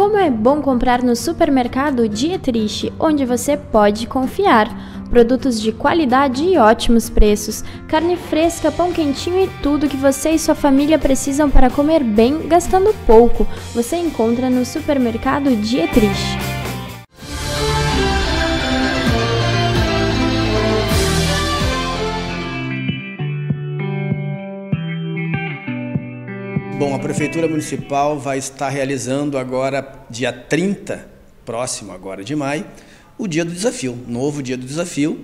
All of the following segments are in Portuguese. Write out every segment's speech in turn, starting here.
Como é bom comprar no supermercado Dietrich, onde você pode confiar. Produtos de qualidade e ótimos preços, carne fresca, pão quentinho e tudo que você e sua família precisam para comer bem, gastando pouco. Você encontra no supermercado Dietrich. Bom, a Prefeitura Municipal vai estar realizando agora, dia 30, próximo agora de maio, o Dia do Desafio, novo Dia do Desafio,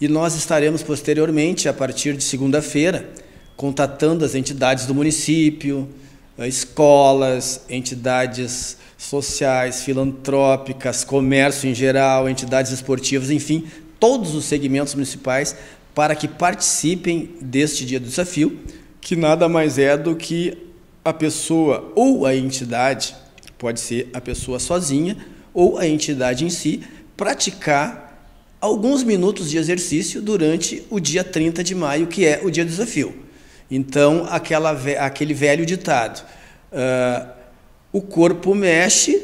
e nós estaremos posteriormente, a partir de segunda-feira, contatando as entidades do município, eh, escolas, entidades sociais, filantrópicas, comércio em geral, entidades esportivas, enfim, todos os segmentos municipais para que participem deste Dia do Desafio, que nada mais é do que a pessoa ou a entidade, pode ser a pessoa sozinha ou a entidade em si, praticar alguns minutos de exercício durante o dia 30 de maio, que é o dia do desafio. Então, aquela, aquele velho ditado: uh, o corpo mexe,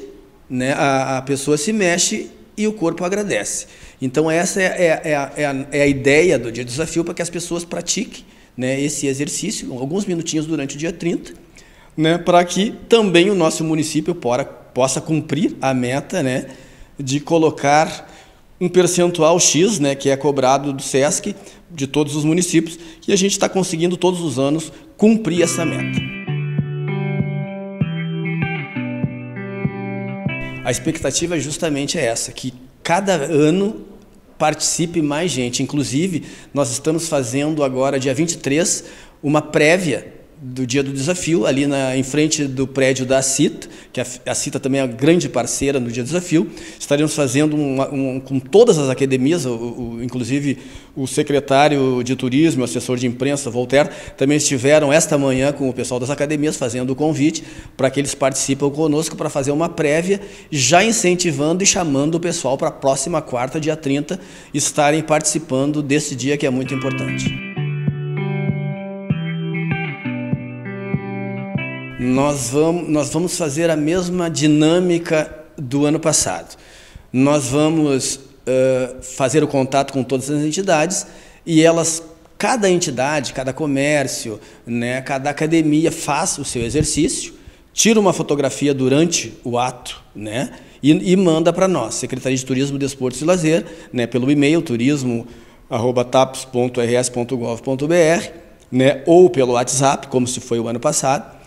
né, a, a, pessoa se mexe e o corpo agradece. Então, essa é, é, é, a, é a, é a ideia do dia do desafio para que as pessoas pratiquem né, esse exercício, alguns minutinhos durante o dia 30 né, para que também o nosso município pora, possa cumprir a meta né, de colocar um percentual X, né, que é cobrado do SESC, de todos os municípios, e a gente está conseguindo todos os anos cumprir essa meta. A expectativa é justamente essa, que cada ano participe mais gente. Inclusive, nós estamos fazendo agora, dia 23, uma prévia do dia do desafio, ali na, em frente do prédio da CITA, que a, a CITA também é uma grande parceira no dia do desafio. Estaremos fazendo um, um, com todas as academias, o, o, inclusive o secretário de turismo, o assessor de imprensa, Voltaire, também estiveram esta manhã com o pessoal das academias fazendo o convite para que eles participem conosco para fazer uma prévia, já incentivando e chamando o pessoal para a próxima quarta, dia 30, estarem participando desse dia que é muito importante. Nós vamos, nós vamos fazer a mesma dinâmica do ano passado. Nós vamos uh, fazer o contato com todas as entidades e elas, cada entidade, cada comércio, né, cada academia faz o seu exercício, tira uma fotografia durante o ato, né, e, e manda para nós, Secretaria de Turismo, Desportos e Lazer, né, pelo e-mail turismo@taps.rs.gov.br, né, ou pelo WhatsApp, como se foi o ano passado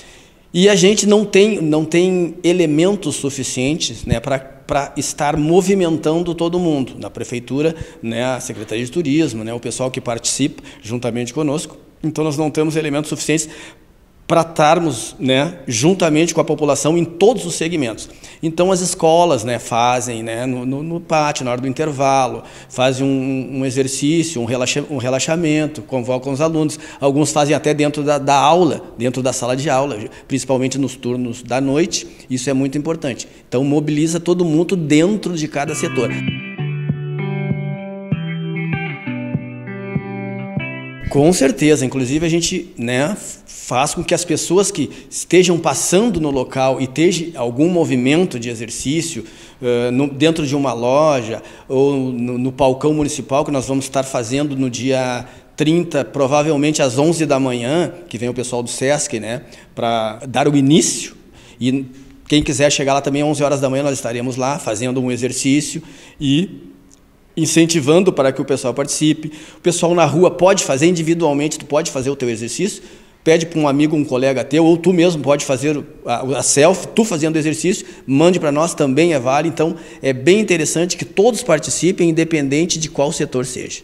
e a gente não tem, não tem elementos suficientes né, para estar movimentando todo mundo. Na prefeitura, né, a Secretaria de Turismo, né, o pessoal que participa juntamente conosco. Então, nós não temos elementos suficientes para estarmos né, juntamente com a população em todos os segmentos. Então as escolas né, fazem né, no, no, no, pátio, na hora do intervalo, fazem um, um exercício, um, relaxa, um, relaxamento, convocam os alunos. Alguns fazem até dentro da, da, aula, dentro da sala de aula, principalmente nos turnos da noite. Isso é muito importante. Então mobiliza todo mundo dentro de cada setor. Com certeza, inclusive a gente né, faz com que as pessoas que estejam passando no local e esteja algum movimento de exercício uh, no, dentro de uma loja ou no, no palcão municipal que nós vamos estar fazendo no dia 30, provavelmente às 11 da manhã, que vem o pessoal do SESC, né, para dar o início. E quem quiser chegar lá também às 11 horas da manhã, nós estaremos lá fazendo um exercício e incentivando para que o pessoal participe. O pessoal na rua pode fazer individualmente, tu pode fazer o teu exercício, pede para um amigo, um colega teu, ou tu mesmo pode fazer a, a selfie, tu fazendo o exercício, mande para nós, também é válido. Então, é bem interessante que todos participem, independente de qual setor seja.